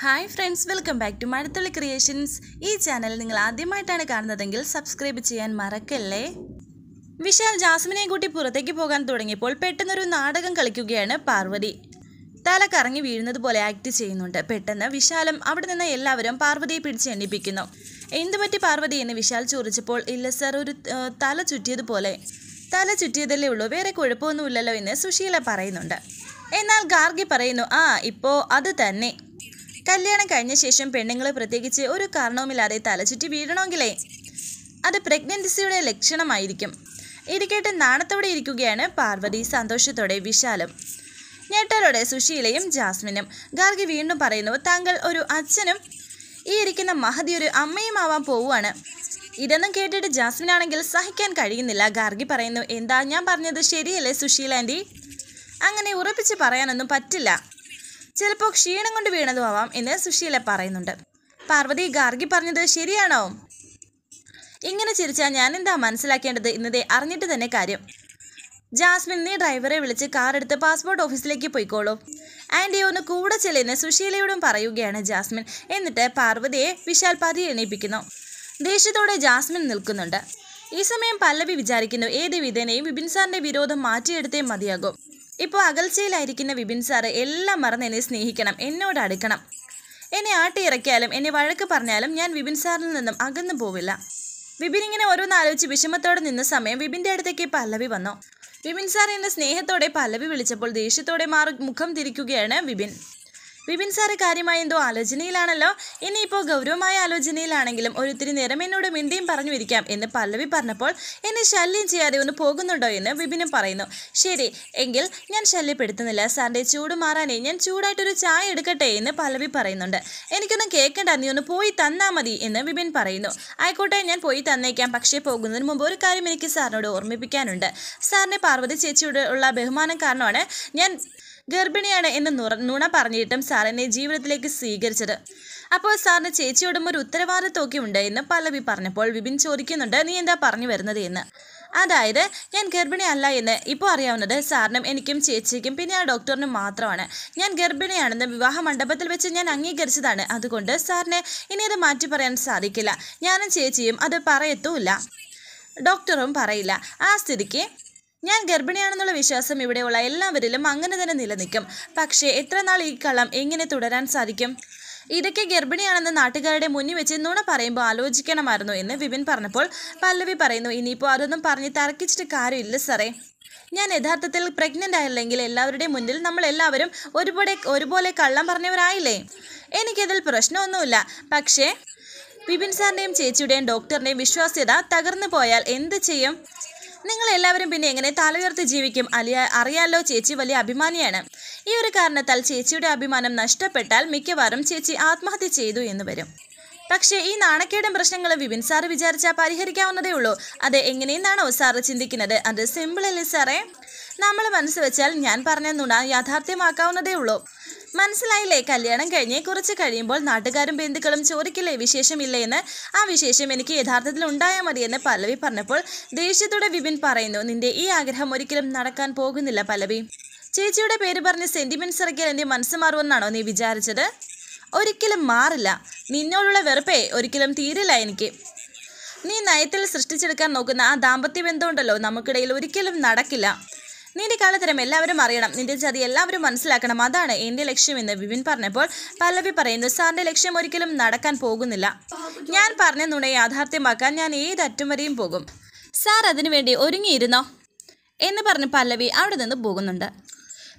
Hi friends welcome back to Mazhathulli creations ഈ channel നിങ്ങൾ ആദ്യമായിട്ടാണ് കാണുന്നതെങ്കിൽ സബ്സ്ക്രൈബ് ചെയ്യാൻ മറക്കല്ലേ? വിശാൽ ജാസ്മിനെ കൂട്ടി പുറത്തേക്ക് പോകാൻ തുടങ്ങിയപ്പോൾ പെട്ടെന്നൊരു നാടകം കളിക്കുകയാണ് പാർവതി. തല കറങ്ങി വീഴുന്നത് പോലെ ആക്ട് ചെയ്യുന്നുണ്ട്. പെട്ടെന്ന് വിശാലും അവിടെ നിന്ന് എല്ലാവരും പാർവതിയെ പിടിച്ച് എണ്ണിപ്പിക്കുന്നു. എന്തു പറ്റി പാർവതി എന്ന് വിശാൽ ചോദിച്ചപ്പോൾ ഇല്ല സർ ഒരു തല ചുറ്റിയതുപോലെ. തല ചുറ്റിയതല്ലേ ഉള്ളൂ വേറെ കുഴപ്പമൊന്നുമില്ലല്ലോ എന്ന് സുശീല പറയുന്നുണ്ട്. എന്നാൽ ഗാർഗി പറയുന്നു ആ ഇപ്പോൾ അത് തന്നെ. കല്യാണം കഴിഞ്ഞ ശേഷം പെണ്ണുങ്ങളെ പ്രത്യേകിച്ച് ഒരു കാരണവുമില്ലാതെ തലചുറ്റി വീഴണമെങ്കിലേ? അത് പ്രഗ്നൻസിയുടെ ലക്ഷണമായിരിക്കും. ഇരിക്കട്ടെ നാണത്തോടെ ഇരിക്കുകയാണ് പാർവതി സന്തോഷത്തോടെ വിശാലം. ഞെട്ടലോടെ സുശീലയും ജാസ്മിനും. ഗാർഗി വീണ്ടും പറയുന്നു താങ്കൾ ഒരു അച്ഛനും ഈ ഇരിക്കുന്ന മഹതി ഒരു അമ്മയും ആവാൻ പോവുകയാണ്. ഇതൊന്നും കേട്ടിട്ട് ജാസ്മിൻ ആണെങ്കിൽ സഹിക്കാൻ കഴിയുന്നില്ല. ഗാർഗി പറയുന്നു എന്താ ഞാൻ പറഞ്ഞത് ശരിയല്ലേ സുശീല അങ്ങനെ ഉറപ്പിച്ച് പറയാനൊന്നും പറ്റില്ല. ചിലപ്പോൾ ക്ഷീണം കൊണ്ട് വീണതും ആവാം എന്ന് സുശീല പറയുന്നുണ്ട്. പാർവതി ഗാർഗി പറഞ്ഞത് ശരിയാണോ? ഇങ്ങനെ ചിരിച്ചാൽ ഞാൻ എന്താ മനസ്സിലാക്കേണ്ടത് ഇന്നതേ അറിഞ്ഞിട്ട് തന്നെ കാര്യം. ജാസ്മിൻ നീ ഡ്രൈവറെ വിളിച്ച് കാർ എടുത്ത് പാസ്പോർട്ട് ഓഫീസിലേക്ക് പോയിക്കോളൂ. ആന്റി ഒന്ന് കൂടെ ചെല്ലുന്ന സുശീലയോടും പറയുകയാണ് ജാസ്മിൻ. എന്നിട്ട് പാർവതിയെ വിശാൽ പതി എണീപ്പിക്കുന്നു. ദേഷ്യത്തോടെ ജാസ്മിൻ നിൽക്കുന്നുണ്ട്. ഈ സമയം പല്ലവി വിചാരിക്കുന്നു ഏത് വിധേനയും വിപിൻ സാറിന്റെ വിരോധം മാറ്റിയെടുത്തേ മതിയാകും. ഇപ്പോൾ അകൽച്ചയിലായിരിക്കുന്ന വിപിൻ സാറ് എല്ലാം മറന്ന് എന്നെ സ്നേഹിക്കണം എന്നോട് അടുക്കണം. എന്നെ ആട്ടിയിറക്കിയാലും എന്നെ വഴക്ക് പറഞ്ഞാലും ഞാൻ വിപിൻ സാറിൽ നിന്നും അകന്നു പോവില്ല. വിപിൻ ഇങ്ങനെ ഓരോന്ന് ആലോചിച്ച് വിഷമത്തോടെ നിന്ന സമയം വിപിന്റെ അടുത്തേക്ക് പല്ലവി വന്നു. വിപിൻ സാർ എന്നെ സ്നേഹത്തോടെ പല്ലവി വിളിച്ചപ്പോൾ ദേഷ്യത്തോടെ മാറി മുഖം തിരിക്കുകയാണ് വിപിൻ. വിപിൻ സാറ് കാര്യമായ എന്തോ ആലോചനയിലാണല്ലോ. ഇനിയിപ്പോൾ ഗൗരവമായ ആലോചനയിലാണെങ്കിലും ഒരിത്തിരി നേരം എന്നോട് മിണ്ടിയും പറഞ്ഞു ഇരിക്കാം എന്ന് പല്ലവി പറഞ്ഞപ്പോൾ എന്നെ ശല്യം ചെയ്യാതെ ഒന്ന് പോകുന്നുണ്ടോ എന്ന് വിപിനും പറയുന്നു. ശരി എങ്കിൽ ഞാൻ ശല്യപ്പെടുത്തുന്നില്ല. സാറിന്റെ ചൂട് മാറാനേ ഞാൻ ചൂടായിട്ടൊരു ചായ എടുക്കട്ടെ എന്ന് പല്ലവി പറയുന്നുണ്ട്. എനിക്കൊന്നും കേൾക്കണ്ട നീ ഒന്ന് പോയി തന്നാ മതി എന്ന് വിപിൻ പറയുന്നു. ആയിക്കോട്ടെ ഞാൻ പോയി തന്നേക്കാം. പക്ഷേ പോകുന്നതിന് മുമ്പ് ഒരു കാര്യം എനിക്ക് സാറിനോട് ഓർമ്മിപ്പിക്കാനുണ്ട്. സാറിനെ പാർവതി ചേച്ചിയോട് ഉള്ള ബഹുമാനം കാരണമാണ് ഞാൻ ഗർഭിണിയാണ് എന്ന് നുണ പറഞ്ഞിട്ടും സാറിനെ ജീവിതത്തിലേക്ക് സ്വീകരിച്ചത്. അപ്പോൾ സാറിന് ചേച്ചിയോടും ഒരു ഉത്തരവാദിത്വമൊക്കെ ഉണ്ട് എന്ന് പല്ലവി പറഞ്ഞപ്പോൾ വിപിൻ ചോദിക്കുന്നുണ്ട് നീ എന്താ പറഞ്ഞു വരുന്നത് എന്ന്? അതായത് ഞാൻ ഗർഭിണിയല്ല എന്ന് ഇപ്പോൾ അറിയാവുന്നത് സാറിനും എനിക്കും ചേച്ചിക്കും പിന്നെ ആ ഡോക്ടറിനും മാത്രമാണ്. ഞാൻ ഗർഭിണിയാണെന്ന് വിവാഹ മണ്ഡപത്തിൽ വെച്ച് ഞാൻ അംഗീകരിച്ചതാണ്. അതുകൊണ്ട് സാറിന് ഇനി അത് മാറ്റി പറയാൻ സാധിക്കില്ല. ഞാനും ചേച്ചിയും അത് പറയത്തുമില്ല. ഡോക്ടറും പറയില്ല. ആ സ്ഥിതിക്ക് ഞാൻ ഗർഭിണിയാണെന്നുള്ള വിശ്വാസം ഇവിടെയുള്ള എല്ലാവരിലും അങ്ങനെ തന്നെ നിലനിൽക്കും. പക്ഷേ എത്ര നാൾ ഈ കള്ളം എങ്ങനെ തുടരാൻ സാധിക്കും? ഇതൊക്കെ ഗർഭിണിയാണെന്ന് നാട്ടുകാരുടെ മുന്നിൽ വെച്ച് നുണ പറയുമ്പോൾ ആലോചിക്കണമായിരുന്നു എന്ന് വിപിൻ പറഞ്ഞപ്പോൾ പല്ലവി പറയുന്നു ഇനിയിപ്പോൾ അതൊന്നും പറഞ്ഞ് തർക്കിച്ചിട്ട് കാര്യമില്ല സാറേ. ഞാൻ യഥാർത്ഥത്തിൽ പ്രഗ്നന്റ് ആയില്ലെങ്കിൽ എല്ലാവരുടെയും മുന്നിൽ നമ്മൾ എല്ലാവരും ഒരുപോലെ ഒരുപോലെ കള്ളം പറഞ്ഞവരായില്ലേ? എനിക്കതിൽ പ്രശ്നമൊന്നുമില്ല. പക്ഷേ വിപിൻ സാറിന്റെയും ചേച്ചിയുടെയും ഡോക്ടറിന്റെയും വിശ്വാസ്യത തകർന്നു പോയാൽ എന്ത് ചെയ്യും? നിങ്ങൾ എല്ലാവരും പിന്നെ എങ്ങനെ തല ഉയർത്തി ജീവിക്കും? അലിയ അറിയാലോ ചേച്ചി വലിയ അഭിമാനിയാണ്. ഈ ഒരു കാരണത്താൽ ചേച്ചിയുടെ അഭിമാനം നഷ്ടപ്പെട്ടാൽ മിക്കവാറും ചേച്ചി ആത്മഹത്യ ചെയ്തു എന്ന് വരും. പക്ഷേ ഈ നാണക്കേടും പ്രശ്നങ്ങളും വിപിൻ സാർ വിചാരിച്ചാൽ പരിഹരിക്കാവുന്നതേ ഉള്ളൂ. അത് എങ്ങനെയെന്നാണോ സാറ് ചിന്തിക്കുന്നത്. അത് സിമ്പിൾ അല്ലേ സാറേ? നമ്മൾ മനസ്സ് വെച്ചാൽ ഞാൻ പറഞ്ഞ നുണ യാഥാർത്ഥ്യമാക്കാവുന്നതേ ഉള്ളൂ. മനസ്സിലായില്ലേ? കല്യാണം കഴിഞ്ഞ് കുറച്ച് കഴിയുമ്പോൾ നാട്ടുകാരും ബന്ധുക്കളും ചോദിക്കില്ലേ വിശേഷമില്ല എന്ന്? ആ വിശേഷം എനിക്ക് യഥാർത്ഥത്തിൽ ഉണ്ടായാൽ മതിയെന്ന് പല്ലവി പറഞ്ഞപ്പോൾ ദേഷ്യത്തോടെ വിപിൻ പറയുന്നു നിന്റെ ഈ ആഗ്രഹം ഒരിക്കലും നടക്കാൻ പോകുന്നില്ല പല്ലവി. ചേച്ചിയുടെ പേര് പറഞ്ഞ് സെന്റിമെന്റ്സ് ഇറക്കിയാൽ എന്റെ മനസ്സ് മാറുമെന്നാണോ നീ വിചാരിച്ചത്? ഒരിക്കലും മാറില്ല. നിന്നോടുള്ള വെറുപ്പേ ഒരിക്കലും തീരില്ല എനിക്ക്. നീ നയത്തിൽ സൃഷ്ടിച്ചെടുക്കാൻ നോക്കുന്ന ആ ദാമ്പത്യ ബന്ധമുണ്ടല്ലോ നമുക്കിടയിൽ ഒരിക്കലും നടക്കില്ല. നിന്റെ കള്ളത്തരം എല്ലാവരും അറിയണം. നിന്റെ ചതി എല്ലാവരും മനസ്സിലാക്കണം. അതാണ് എന്റെ ലക്ഷ്യമെന്ന് വിപിൻ പറഞ്ഞപ്പോൾ പല്ലവി പറയുന്നു സാറിന്റെ ലക്ഷ്യം ഒരിക്കലും നടക്കാൻ പോകുന്നില്ല. ഞാൻ പറഞ്ഞ നുണയെ യാഥാർത്ഥ്യമാക്കാൻ ഞാൻ ഏതറ്റം വരെയും പോകും. സാർ അതിനുവേണ്ടി ഒരുങ്ങിയിരുന്നോ? എന്ന് പറഞ്ഞ് പല്ലവി അവിടെ നിന്ന് പോകുന്നുണ്ട്.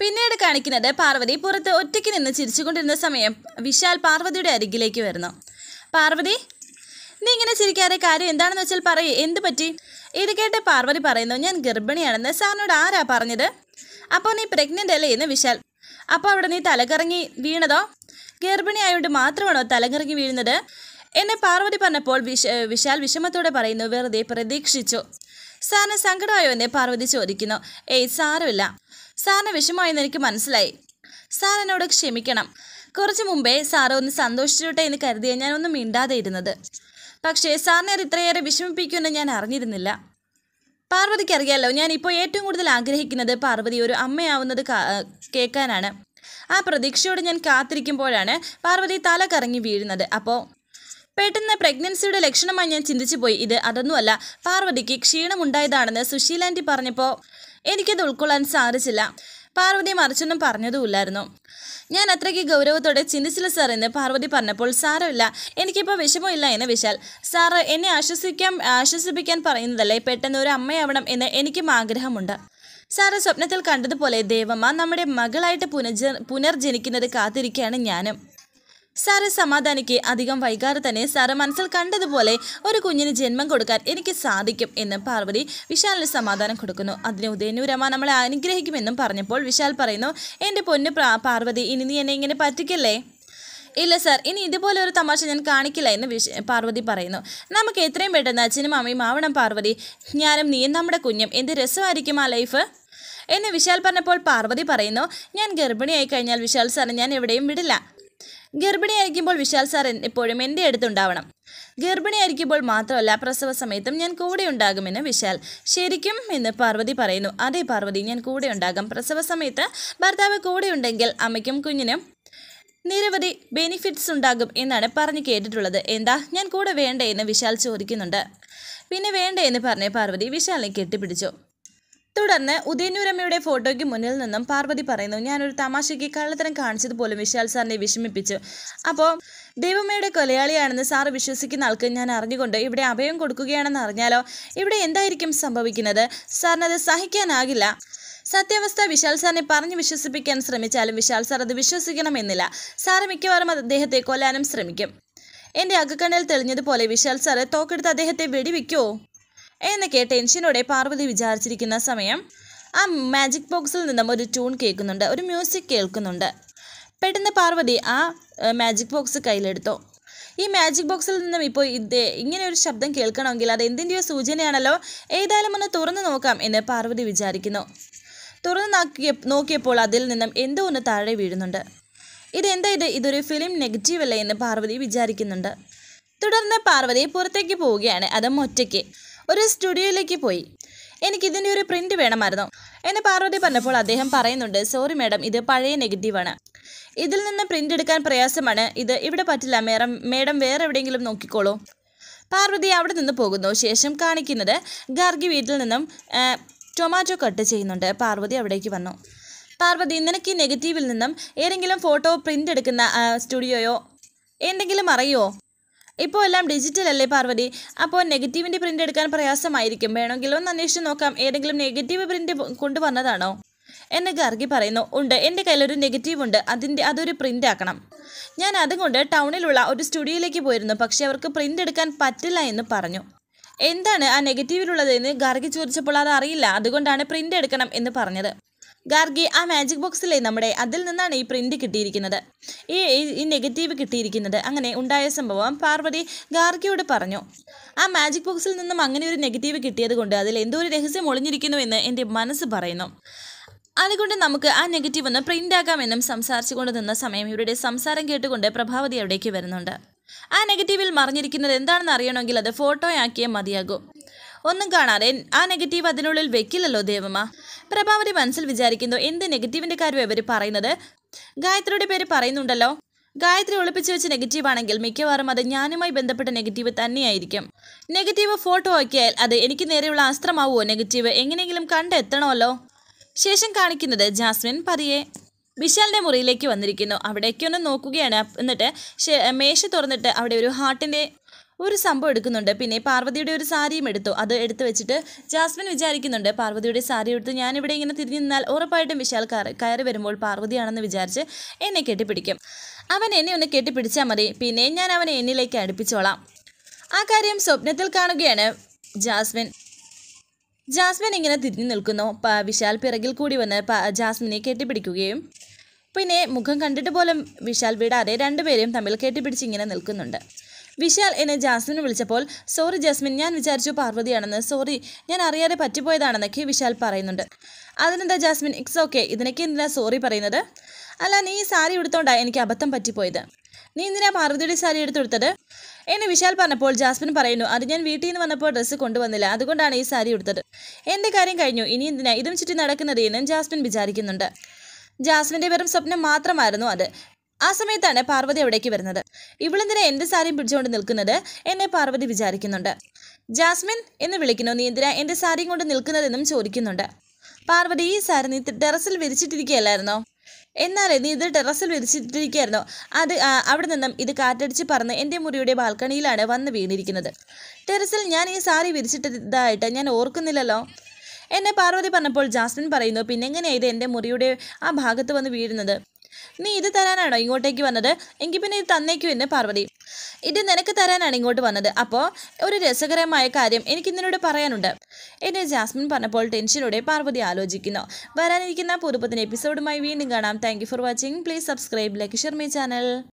പിന്നീട് കാണിക്കുന്നത് പാർവതി പുറത്ത് ഒറ്റയ്ക്ക് നിന്ന് ചിരിച്ചുകൊണ്ടിരുന്ന സമയം വിശാൽ പാർവതിയുടെ അരികിലേക്ക് വരുന്നു. പാർവതി നീ ഇങ്ങനെ ചിരിക്കാതെ കാര്യം എന്താണെന്ന് വെച്ചാൽ പറയേ. എന്ത് പറ്റി? ഇത് കേട്ട് പാർവതി പറയുന്നു ഞാൻ ഗർഭിണിയാണെന്ന് സാറിനോട് ആരാ പറഞ്ഞത്? അപ്പോൾ നീ പ്രഗ്നന്റ് അല്ലേ? എന്ന് വിശാൽ അപ്പോൾ അവിടെ നീ തലകറങ്ങി വീണതോ? ഗർഭിണി ആയതുകൊണ്ട് മാത്രമാണോ തലകറങ്ങി വീഴുന്നത്? എന്നെ പാർവതി പറഞ്ഞപ്പോൾ വിശ വിശാൽ വിഷമത്തോടെ പറയുന്നു വെറുതെ പ്രതീക്ഷിച്ചു. സാറിന് സങ്കടമായോ? എന്നെ പാർവതി ചോദിക്കുന്നു. ഏയ് സാരമില്ല. സാറിന് വിഷമമായെന്ന് എനിക്ക് മനസ്സിലായി. സാർ എന്നോട് ക്ഷമിക്കണം. കുറച്ച് മുമ്പേ സാറ് ഒന്ന് സന്തോഷിച്ചോട്ടെ എന്ന് കരുതിയ ഞാനൊന്നും മിണ്ടാതെ ഇരുന്നത്. പക്ഷേ സാറിനെ അത് ഇത്രയേറെ വിഷമിപ്പിക്കുമെന്ന് ഞാൻ അറിഞ്ഞിരുന്നില്ല. പാർവതിക്ക് അറിയാലോ ഞാൻ ഇപ്പോൾ ഏറ്റവും കൂടുതൽ ആഗ്രഹിക്കുന്നത് പാർവതി ഒരു അമ്മയാവുന്നത് കേൾക്കാനാണ്. ആ പ്രതീക്ഷയോട് ഞാൻ കാത്തിരിക്കുമ്പോഴാണ് പാർവതി തല കറങ്ങി വീഴുന്നത്. അപ്പോൾ പെട്ടെന്ന് പ്രഗ്നൻസിയുടെ ലക്ഷണമായി ഞാൻ ചിന്തിച്ചു പോയി. ഇത് അതൊന്നുമല്ല പാർവതിക്ക് ക്ഷീണമുണ്ടായതാണെന്ന് സുശീലാന്റി പറഞ്ഞപ്പോൾ എനിക്കത് ഉൾക്കൊള്ളാൻ സാധിച്ചില്ല. പാർവതി മറിച്ചൊന്നും പറഞ്ഞതുമില്ലായിരുന്നു. ഞാൻ അത്രയ്ക്ക് ഗൗരവത്തോടെ ചിന്തിച്ചില്ല സാർ എന്ന് പാർവതി പറഞ്ഞപ്പോൾ സാരമില്ല എനിക്കിപ്പോൾ വിഷമമില്ല എന്ന് വിശാൽ. സാറ് എന്നെ ആശ്വസിക്കാൻ ആശ്വസിപ്പിക്കാൻ പറയുന്നതല്ലേ പെട്ടെന്ന് ഒരു അമ്മയാവണം എന്ന് എനിക്കും ആഗ്രഹമുണ്ട്. സാറ് സ്വപ്നത്തിൽ കണ്ടതുപോലെ ദേവമ്മ നമ്മുടെ മകളായിട്ട് പുനർജ പുനർജനിക്കുന്നത് കാത്തിരിക്കുകയാണ് ഞാനും. സാറ് സമാധാനിക്ക്. അധികം വൈകാതെ തന്നെ സാറ് മനസ്സിൽ കണ്ടതുപോലെ ഒരു കുഞ്ഞിന് ജന്മം കൊടുക്കാൻ എനിക്ക് സാധിക്കും എന്ന് പാർവതി വിശാലിന് സമാധാനം കൊടുക്കുന്നു. അതിന് ഉദയനൂരമ്മ നമ്മളെ അനുഗ്രഹിക്കുമെന്നും പറഞ്ഞപ്പോൾ വിശാൽ പറയുന്നു എന്റെ പൊന്ന് പാർവതി ഇനി നീ എന്നെ ഇങ്ങനെ പറ്റിക്കല്ലേ? ഇല്ല സാർ ഇനി ഇതുപോലെ ഒരു തമാശ ഞാൻ കാണിക്കില്ല എന്ന് വിശ പാർവതി പറയുന്നു. നമുക്ക് എത്രയും പെട്ടെന്ന് അച്ഛനും അമ്മയും ആവണം പാർവതി. ഞാനും നീയും നമ്മുടെ കുഞ്ഞും. എന്ത് രസമായിരിക്കും ആ ലൈഫ്? എന്ന് വിശാൽ പറഞ്ഞപ്പോൾ പാർവതി പറയുന്നു ഞാൻ ഗർഭിണിയായി കഴിഞ്ഞാൽ വിശാൽ സാറിന് ഞാൻ എവിടെയും വിടില്ല. ഗർഭിണിയായിരിക്കുമ്പോൾ വിശാൽ സാർ എപ്പോഴും എന്റെ അടുത്തുണ്ടാവണം. ഗർഭിണിയായിരിക്കുമ്പോൾ മാത്രമല്ല പ്രസവ സമയത്തും ഞാൻ കൂടെ ഉണ്ടാകുമെന്ന് വിശാൽ ശരിക്കും എന്ന് പാർവതി പറയുന്നു. അതെ പാർവതി ഞാൻ കൂടെ ഉണ്ടാകും. പ്രസവ സമയത്ത് ഭർത്താവ് കൂടെ ഉണ്ടെങ്കിൽ അമ്മയ്ക്കും കുഞ്ഞിനും നിരവധി ബെനിഫിറ്റ്സ് ഉണ്ടാകും എന്നാണ് പറഞ്ഞു കേട്ടിട്ടുള്ളത്. എന്താ? ഞാൻ കൂടെ വേണ്ടേ എന്ന് വിശാൽ ചോദിക്കുന്നുണ്ട്. പിന്നെ വേണ്ടേ എന്ന് പറഞ്ഞ പാർവതി വിശാലിനെ കെട്ടിപ്പിടിച്ചു. തുടർന്ന് ഉദയനൂരമ്മയുടെ ഫോട്ടോയ്ക്ക് മുന്നിൽ നിന്നും പാർവതി പറയുന്നു ഞാനൊരു തമാശയ്ക്ക് കള്ളത്തരം കാണിച്ചത് പോലും വിശാൽ സാറിനെ വിഷമിപ്പിച്ചു. അപ്പോൾ ദൈവമ്മയുടെ കൊലയാളിയാണെന്ന് സാറ് വിശ്വസിക്കുന്ന ആൾക്ക് ഞാൻ അറിഞ്ഞുകൊണ്ട് ഇവിടെ അഭയം കൊടുക്കുകയാണെന്ന് അറിഞ്ഞാലോ? ഇവിടെ എന്തായിരിക്കും സംഭവിക്കുന്നത്? സാറിനത് സഹിക്കാനാകില്ല. സത്യാവസ്ഥ വിശാൽ സാറിനെ പറഞ്ഞു വിശ്വസിപ്പിക്കാൻ ശ്രമിച്ചാലും വിശാൽ സാർ അത് വിശ്വസിക്കണമെന്നില്ല. സാറ് മിക്കവാറും അത് അദ്ദേഹത്തെ കൊല്ലാനും ശ്രമിക്കും. എന്റെ അകക്കണ്ണിൽ തെളിഞ്ഞതുപോലെ വിശാൽ സാറ് തോക്കെടുത്ത് അദ്ദേഹത്തെ വെടിവെക്കുമോ എന്നൊക്കെ ടെൻഷനോടെ പാർവതി വിചാരിച്ചിരിക്കുന്ന സമയം ആ മാജിക് ബോക്സിൽ നിന്നും ഒരു ട്യൂൺ കേൾക്കുന്നുണ്ട് ഒരു മ്യൂസിക് കേൾക്കുന്നുണ്ട്. പെട്ടെന്ന് പാർവതി ആ മാജിക് ബോക്സ് കയ്യിലെടുത്തു. ഈ മാജിക് ബോക്സിൽ നിന്നും ഇപ്പോൾ ഇത് ഇങ്ങനെ ഒരു ശബ്ദം കേൾക്കണമെങ്കിൽ അത് എന്തിന്റെയോ സൂചനയാണല്ലോ ഏതായാലും ഒന്ന് തുറന്നു നോക്കാം എന്ന് പാർവതി വിചാരിക്കുന്നു. തുറന്നു നോക്കിയ നോക്കിയപ്പോൾ അതിൽ നിന്നും എന്തോ ഒന്ന് താഴെ വീഴുന്നുണ്ട്. ഇതെന്താ ഇത്? ഇതൊരു ഫിലിം നെഗറ്റീവ് അല്ലേ എന്ന് പാർവതി വിചാരിക്കുന്നുണ്ട്. തുടർന്ന് പാർവതി പുറത്തേക്ക് പോവുകയാണ് അതും ഒറ്റയ്ക്ക്. ഒരു സ്റ്റുഡിയോയിലേക്ക് പോയി. എനിക്കിതിന്റെ ഒരു പ്രിന്റ് വേണമായിരുന്നു. എന്നെ പാർവതി പറഞ്ഞപ്പോൾ അദ്ദേഹം പറയുന്നുണ്ട് സോറി മാഡം ഇത് പഴയ നെഗറ്റീവാണ് ഇതിൽ നിന്ന് പ്രിന്റ് എടുക്കാൻ പ്രയാസമാണ്. ഇത് ഇവിടെ പറ്റില്ല മേഡം മേഡം വേറെ എവിടെയെങ്കിലും നോക്കിക്കോളൂ. പാർവതി അവിടെ നിന്ന് പോകുന്നു. ശേഷം കാണിക്കുന്നത് ഗാർഗി വീട്ടിൽ നിന്നും ടൊമാറ്റോ കട്ട് ചെയ്യുന്നുണ്ട്. പാർവതി അവിടേക്ക് വന്നു. പാർവതി നിനക്ക് ഈ നെഗറ്റീവിൽ നിന്നും ഏതെങ്കിലും ഫോട്ടോ പ്രിന്റ് എടുക്കുന്ന സ്റ്റുഡിയോയോ? എന്തെങ്കിലും അറിയുമോ ഇപ്പോൾ എല്ലാം ഡിജിറ്റൽ അല്ലേ പാർവതി? അപ്പോൾ നെഗറ്റീവിന്റെ പ്രിന്റ് എടുക്കാൻ പ്രയാസമായിരിക്കും. വേണമെങ്കിൽ ഒന്ന് അന്വേഷിച്ച് നോക്കാം. ഏതെങ്കിലും നെഗറ്റീവ് പ്രിന്റ് കൊണ്ടുവന്നതാണോ? എന്നെ ഗാർഗി പറയുന്നു. ഉണ്ട്. എന്റെ കയ്യിലൊരു നെഗറ്റീവ് ഉണ്ട്. അതിന്റെ അതൊരു പ്രിന്റ് ആക്കണം. ഞാൻ അതുകൊണ്ട് ടൗണിലുള്ള ഒരു സ്റ്റുഡിയോയിലേക്ക് പോയിരുന്നു. പക്ഷേ അവർക്ക് പ്രിന്റ് എടുക്കാൻ പറ്റില്ല എന്ന് പറഞ്ഞു. എന്താണ് ആ നെഗറ്റീവിലുള്ളതെന്ന് ഗാർഗി ചോദിച്ചപ്പോൾ അത് അറിയില്ല. അതുകൊണ്ടാണ് പ്രിന്റ് എടുക്കണം എന്ന് പറഞ്ഞത്. ഗാർഗി ആ മാജിക് ബോക്സിലെ നമ്മുടെ അതിൽ നിന്നാണ് ഈ പ്രിന്റ് കിട്ടിയിരിക്കുന്നത്. ഈ ഈ- നെഗറ്റീവ് കിട്ടിയിരിക്കുന്നത്. അങ്ങനെ ഉണ്ടായ സംഭവം പാർവതി ഗാർഗിയോട് പറഞ്ഞു. ആ മാജിക് ബോക്സിൽ നിന്നും അങ്ങനെ ഒരു നെഗറ്റീവ് കിട്ടിയത് കൊണ്ട് അതിൽ എന്തോ ഒരു രഹസ്യം ഒളിഞ്ഞിരിക്കുന്നു എന്ന് എന്റെ മനസ്സ് പറയുന്നു. അതുകൊണ്ട് നമുക്ക് ആ നെഗറ്റീവ് ഒന്ന് പ്രിന്റ് ആക്കാമെന്നും സംസാരിച്ചുകൊണ്ട് നിന്ന സമയം ഇവരുടെ സംസാരം കേട്ടുകൊണ്ട് പ്രഭാവതി അവിടേക്ക് വരുന്നുണ്ട്. ആ നെഗറ്റീവിൽ മറിഞ്ഞിരിക്കുന്നത് എന്താണെന്ന് അറിയണമെങ്കിൽ അത് ഫോട്ടോയാക്കിയേ മതിയാകൂ. ഒന്നും കാണാതെ ആ നെഗറ്റീവ് അതിനുള്ളിൽ വെക്കില്ലല്ലോ ദേവമ്മ. പ്രഭാവതി മനസ്സിൽ വിചാരിക്കുന്നു എന്ത് നെഗറ്റീവിന്റെ കാര്യം ഇവർ പറയുന്നത്? ഗായത്രിയുടെ പേര് പറയുന്നുണ്ടല്ലോ. ഗായത്രി ഒളിപ്പിച്ചു വെച്ച് നെഗറ്റീവ് ആണെങ്കിൽ മിക്കവാറും അത് ഞാനുമായി ബന്ധപ്പെട്ട നെഗറ്റീവ് തന്നെയായിരിക്കും. നെഗറ്റീവ് ഫോട്ടോ ആക്കിയാൽ അത് എനിക്ക് നേരെയുള്ള അസ്ത്രമാവുമോ നെഗറ്റീവ് എങ്ങനെയെങ്കിലും കണ്ടെത്തണമല്ലോ. ശേഷം കാണിക്കുന്നത് ജാസ്മിൻ പതിയെ. വിശാലിന്റെ മുറിയിലേക്ക് വന്നിരിക്കുന്നു. അവിടേക്ക് ഒന്ന് നോക്കുകയാണ്. എന്നിട്ട് മേശ തുറന്നിട്ട് അവിടെ ഒരു ഹാർട്ടിന്റെ ഒരു സംഭവം എടുക്കുന്നുണ്ട്. പിന്നെ പാർവതിയുടെ ഒരു സാരിയും എടുത്തു. അത് എടുത്തു വെച്ചിട്ട് ജാസ്മിൻ വിചാരിക്കുന്നുണ്ട് പാർവതിയുടെ സാരി എടുത്ത് ഞാനിവിടെ ഇങ്ങനെ തിരിഞ്ഞു നിന്നാൽ ഉറപ്പായിട്ടും വിശാൽ കയറി വരുമ്പോൾ പാർവതിയാണെന്ന് വിചാരിച്ച് എന്നെ കെട്ടിപ്പിടിക്കും. അവൻ എന്നെ ഒന്ന് കെട്ടിപ്പിടിച്ചാൽ മതി. പിന്നെ ഞാൻ അവനെ എന്നിലേക്ക് അടുപ്പിച്ചോളാം. ആ കാര്യം സ്വപ്നത്തിൽ കാണുകയാണ് ജാസ്മിൻ. ജാസ്മിൻ ഇങ്ങനെ തിരിഞ്ഞു നിൽക്കുന്നു. വിശാൽ പിറകിൽ കൂടി വന്ന് ജാസ്മിനെ കെട്ടിപ്പിടിക്കുകയും പിന്നെ മുഖം കണ്ടിട്ട് പോലും വിശാൽ വിടാതെ രണ്ടുപേരെയും തമ്മിൽ കെട്ടിപ്പിടിച്ച് ഇങ്ങനെ നിൽക്കുന്നുണ്ട്. വിശാൽ എന്നെ ജാസ്മിനെ വിളിച്ചപ്പോൾ സോറി ജാസ്മിൻ ഞാൻ വിചാരിച്ചു പാർവതിയാണെന്ന്. സോറി ഞാൻ അറിയാതെ പറ്റിപ്പോയതാണെന്നൊക്കെ വിശാൽ പറയുന്നുണ്ട്. അതിനെന്താ ജാസ്മിൻ ഇറ്റ്സ് ഓക്കെ. ഇതിനൊക്കെ എന്തിനാ സോറി പറയുന്നത്? അല്ല നീ ഈ സാരി എടുത്തോണ്ടാ എനിക്ക് അബദ്ധം പറ്റിപ്പോയത്. നീ എന്തിനാ പാർവതിയുടെ സാരി എടുത്തെടുത്തത് എന്നെ വിശാൽ പറഞ്ഞപ്പോൾ ജാസ്മിൻ പറയുന്നു അത് ഞാൻ വീട്ടിൽ നിന്ന് വന്നപ്പോൾ ഡ്രസ്സ് കൊണ്ടുവന്നില്ല. അതുകൊണ്ടാണ് ഈ സാരി എടുത്തത് എന്റെ കാര്യം കഴിഞ്ഞു. ഇനി എന്തിനാ? ഇതും ചുറ്റി നടക്കുന്നത് എന്നും ജാസ്മിൻ വിചാരിക്കുന്നുണ്ട്. ജാസ്മിന്റെ വെറും സ്വപ്നം മാത്രമായിരുന്നു അത്. ആ സമയത്താണ് പാർവതി അവിടേക്ക് വരുന്നത്. ഇവളെന്തിനാ എന്റെ സാരിയും പിടിച്ചുകൊണ്ട് നിൽക്കുന്നത്? എന്നെ പാർവതി വിചാരിക്കുന്നുണ്ട്. ജാസ്മിൻ എന്ന് വിളിക്കുന്നു. നീ എന്തിനാ എന്റെ സാരിയും കൊണ്ട് നിൽക്കുന്നതെന്നും ചോദിക്കുന്നുണ്ട്. പാർവതി ഈ സാരി നീ ടെറസിൽ വിരിച്ചിട്ടിരിക്കുകയല്ലായിരുന്നോ? എന്നാലേ നീ ഇത് ടെറസിൽ വിരിച്ചിട്ടിരിക്കുകയായിരുന്നോ? അത് അവിടെ നിന്നും ഇത് കാറ്റടിച്ച് പറന്ന് എന്റെ മുറിയുടെ ബാൽക്കണിയിലാണ് വന്ന് വീണിരിക്കുന്നത്. ടെറസിൽ ഞാൻ ഈ സാരി വിരിച്ചിട്ടതായിട്ട് ഞാൻ ഓർക്കുന്നില്ലല്ലോ? എന്നെ പാർവതി പറഞ്ഞപ്പോൾ ജാസ്മിൻ പറയുന്നു പിന്നെങ്ങനെയാണ് ഇത് എന്റെ മുറിയുടെ ആ ഭാഗത്ത് വന്ന് വീഴുന്നത്? നീ ഇത് തരാനാണോ ഇങ്ങോട്ടേക്ക് വന്നത്? എങ്കിൽ പിന്നെ ഇത് തന്നേക്കു എന്ന് പാർവതി. ഇത് നിനക്ക് തരാനാണ് ഇങ്ങോട്ട് വന്നത്. അപ്പോൾ ഒരു രസകരമായ കാര്യം എനിക്ക് നിന്നോട് പറയാനുണ്ട്. എന്നെ ജാസ്മിൻ പറഞ്ഞപ്പോൾ ടെൻഷനോടെ പാർവതി ആലോചിക്കുന്നു. വരാനിരിക്കുന്ന പുതുപ്പത്തിന് എപ്പിസോഡുമായി വീണ്ടും കാണാം. Thank for watching please subscribe like share my channel